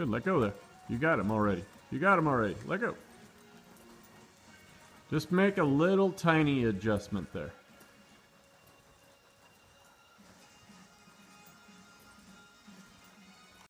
Good, let go there. You got him already. You got him already. Let go. Just make a little tiny adjustment there.